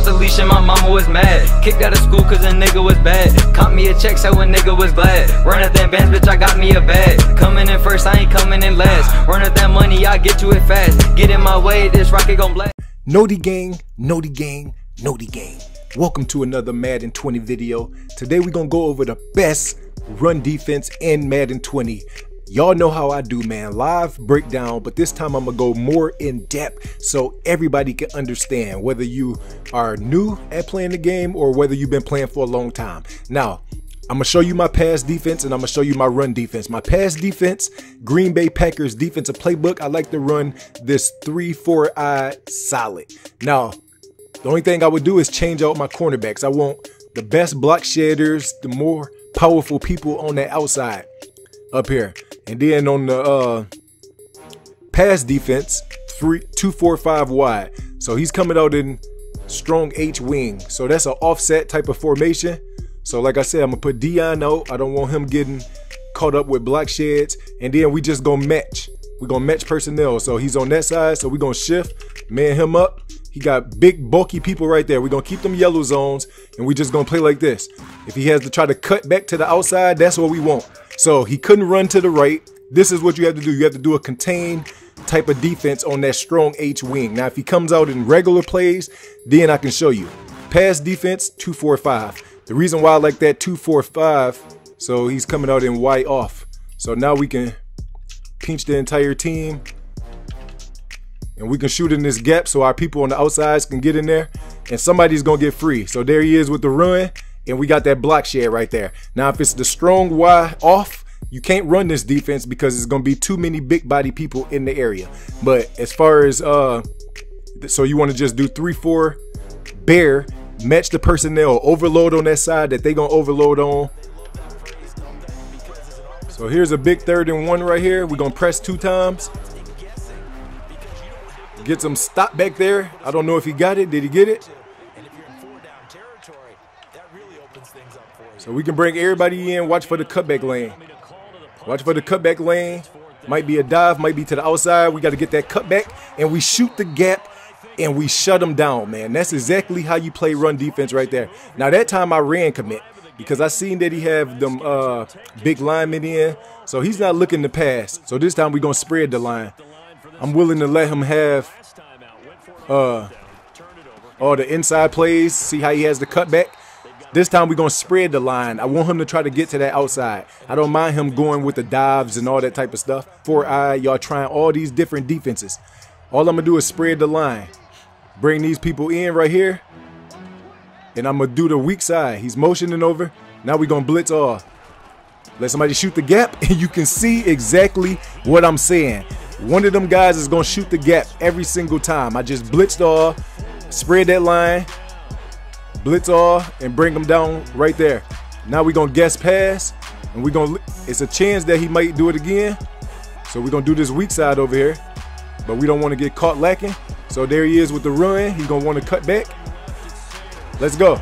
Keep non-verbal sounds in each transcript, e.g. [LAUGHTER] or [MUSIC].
out the leash and my mama was mad. Kicked out of school cause a nigga was bad. Caught me a check so a nigga was glad. Run at them bands, bitch, I got me a bag. Coming in first, I ain't coming in last. Run at that money, I get to it fast. Get in my way, this rocket gon' blast. Noti gang, Noti gang, Noti gang. Welcome to another Madden 20 video. Today we're gonna go over the best run defense in Madden 20. Y'all know how I do, man. Live breakdown, but this time I'm gonna go more in depth so everybody can understand whether you are new at playing the game or whether you've been playing for a long time. Now, I'm gonna show you my pass defense and I'm gonna show you my run defense. My pass defense, Green Bay Packers defensive playbook. I like to run this 3-4-I solid. Now, the only thing I would do is change out my cornerbacks. I want the best block shedders, the more powerful people on that outside up here. And then on the uh, pass defense, three, two, four, five wide. So he's coming out in strong H wing. So that's an offset type of formation. So like I said, I'm gonna put Dion out. I don't want him getting caught up with block sheds. And then we just gonna match. We're gonna match personnel. So he's on that side. So we're gonna shift, man him up. He got big, bulky people right there. We're gonna keep them yellow zones, and we just gonna play like this. If he has to try to cut back to the outside, that's what we want. So he couldn't run to the right. This is what you have to do. You have to do a contain type of defense on that strong H wing. Now, if he comes out in regular plays, then I can show you. Pass defense, 245. The reason why I like that 245, so he's coming out in white off. So now we can pinch the entire team and we can shoot in this gap so our people on the outsides can get in there and somebody's gonna get free. So there he is with the run and we got that block shed right there. Now if it's the strong Y off, you can't run this defense because it's gonna be too many big body people in the area. But as far as uh, so you want to just do three four, bear, match the personnel, overload on that side that they gonna overload on. So here's a big third and one right here. We're gonna press two times. Get some stop back there. I don't know if he got it. Did he get it? So we can bring everybody in. Watch for the cutback lane. Watch for the cutback lane. Might be a dive, might be to the outside. We got to get that cutback, and we shoot the gap, and we shut them down, man. That's exactly how you play run defense right there. Now, that time I ran commit because I seen that he have them uh, big linemen in, so he's not looking to pass. So this time we're going to spread the line. I'm willing to let him have uh, all the inside plays, see how he has the cutback. This time we're going to spread the line. I want him to try to get to that outside. I don't mind him going with the dives and all that type of stuff. For I, y'all trying all these different defenses. All I'm going to do is spread the line. Bring these people in right here. And I'm going to do the weak side. He's motioning over. Now we're going to blitz off. Let somebody shoot the gap, [LAUGHS] and you can see exactly what I'm saying. One of them guys is going to shoot the gap every single time. I just blitzed off, spread that line, blitz off, and bring them down right there. Now we're going to guess pass, and we're going to, it's a chance that he might do it again. So we're going to do this weak side over here, but we don't want to get caught lacking. So there he is with the run. He's going to want to cut back. Let's go.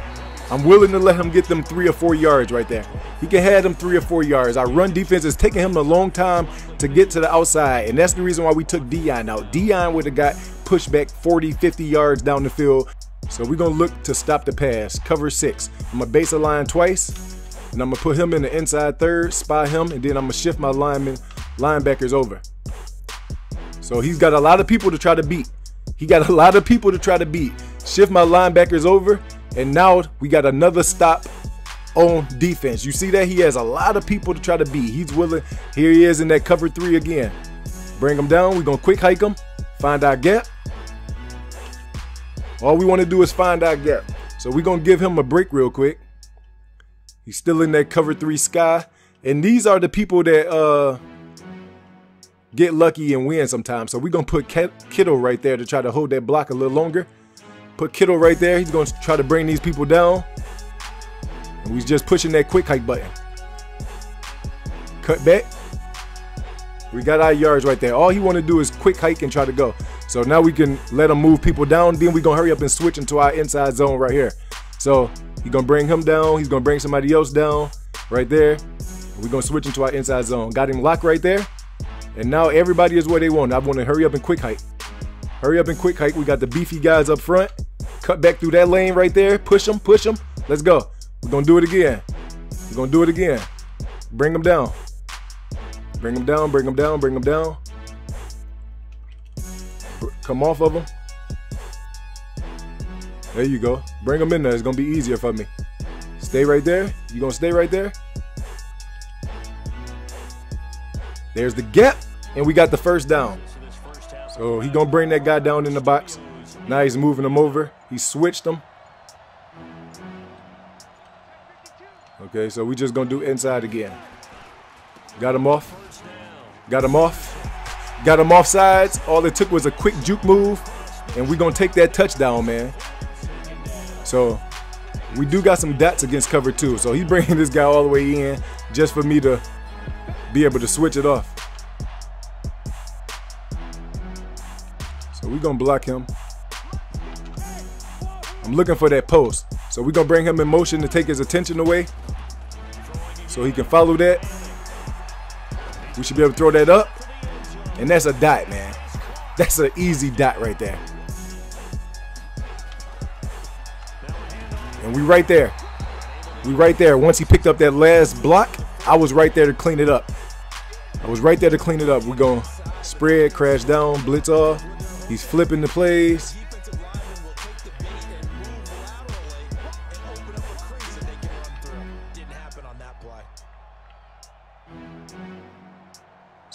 I'm willing to let him get them three or four yards right there. He can have them three or four yards. Our run defense is taking him a long time to get to the outside, and that's the reason why we took Dion out. Dion would have got pushed back 40, 50 yards down the field. So we're going to look to stop the pass. Cover six. I'm going to base align twice, and I'm going to put him in the inside third, spy him, and then I'm going to shift my lineman, linebackers over. So he's got a lot of people to try to beat. He got a lot of people to try to beat. Shift my linebackers over, and now we got another stop on defense. You see that? He has a lot of people to try to beat. He's willing. Here he is in that cover three again. Bring him down. We're going to quick hike him. Find our gap. All we want to do is find our gap. So we're going to give him a break real quick. He's still in that cover three sky. And these are the people that uh, get lucky and win sometimes. So we're going to put Kittle right there to try to hold that block a little longer. Put Kittle right there. He's going to try to bring these people down. And he's just pushing that quick hike button. Cut back. We got our yards right there. All he want to do is quick hike and try to go. So now we can let him move people down. Then we're going to hurry up and switch into our inside zone right here. So he's going to bring him down. He's going to bring somebody else down right there. We're going to switch into our inside zone. Got him locked right there. And now everybody is where they want. I want to hurry up and quick hike. Hurry up and quick hike. We got the beefy guys up front. Cut back through that lane right there. Push him, push him. Let's go. We're going to do it again. We're going to do it again. Bring him down. Bring him down, bring him down, bring him down. Come off of him. There you go. Bring him in there. It's going to be easier for me. Stay right there. You going to stay right there? There's the gap, and we got the first down. So he going to bring that guy down in the box. Now he's moving them over. He switched them. Okay, so we just to do inside again. Got him off. Got him off. Got him off sides. All it took was a quick juke move, and going to take that touchdown, man. So we do got some dots against cover two. So he's [LAUGHS] bringing this guy all the way in just for me to be able to switch it off. So going to block him. I'm looking for that post. So we're to bring him in motion to take his attention away so he can follow that. We should be able to throw that up. And that's a dot, man. That's an easy dot right there. And we right there. We right there. Once he picked up that last block, I was right there to clean it up. I was right there to clean it up. We're going to spread, crash down, blitz off. He's flipping the plays.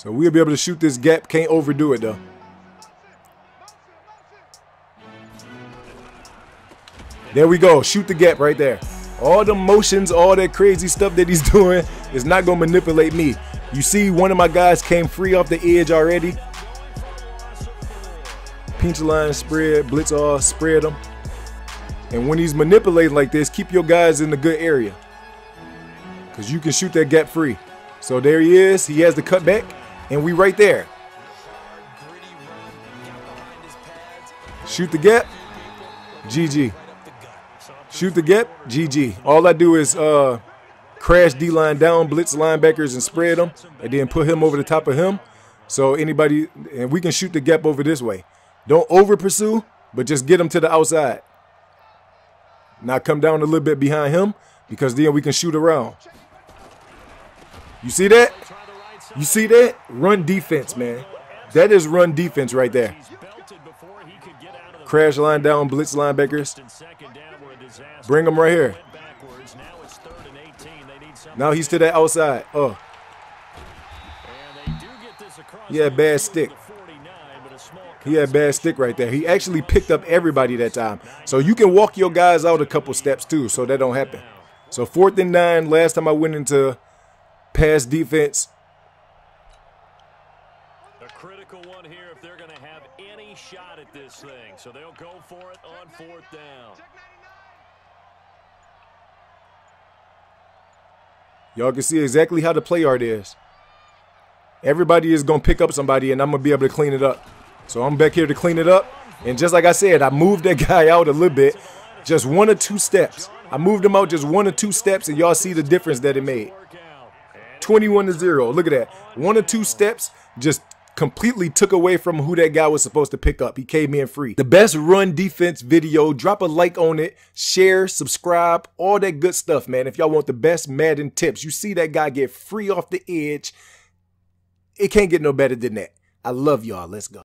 So we'll be able to shoot this gap. Can't overdo it though. There we go. Shoot the gap right there. All the motions, all that crazy stuff that he's [LAUGHS] doing is not going to manipulate me. You see one of my guys came free off the edge already. Pinch line spread, blitz off, spread them. And when he's manipulating like this, keep your guys in the good area. Because you can shoot that gap free. So there he is. He has the cutback. And we right there. Shoot the gap. GG. Shoot the gap. GG. All I do is uh, crash D-line down, blitz linebackers, and spread them, and then put him over the top of him. So anybody, and we can shoot the gap over this way. Don't over pursue, but just get him to the outside. Now come down a little bit behind him because then we can shoot around. You see that? You see that? Run defense, man. That is run defense right there. Crash line down, blitz linebackers. Bring them right here. Now he's to that outside. Oh. He had bad stick. He had bad stick right there. He actually picked up everybody that time. So you can walk your guys out a couple steps too, so that don't happen. So fourth and nine, last time I went into pass defense. A critical one here if they're going to have any shot at this thing. So they'll go for it on fourth down. Y'all can see exactly how the play art is. Everybody is going to pick up somebody, and I'm going to be able to clean it up. So I'm back here to clean it up. And just like I said, I moved that [LAUGHS] guy out a little bit, just one or two steps. I moved him out just one or two steps, and y'all see the difference that it made. 21 to 0. Look at that. One or two steps just completely took away from who that guy was supposed to pick up. He came in free. The best run defense video. Drop a like on it. Share, subscribe, all that good stuff, man. If y'all want the best Madden tips, you see that guy get free off the edge. It can't get no better than that. I love y'all. Let's go.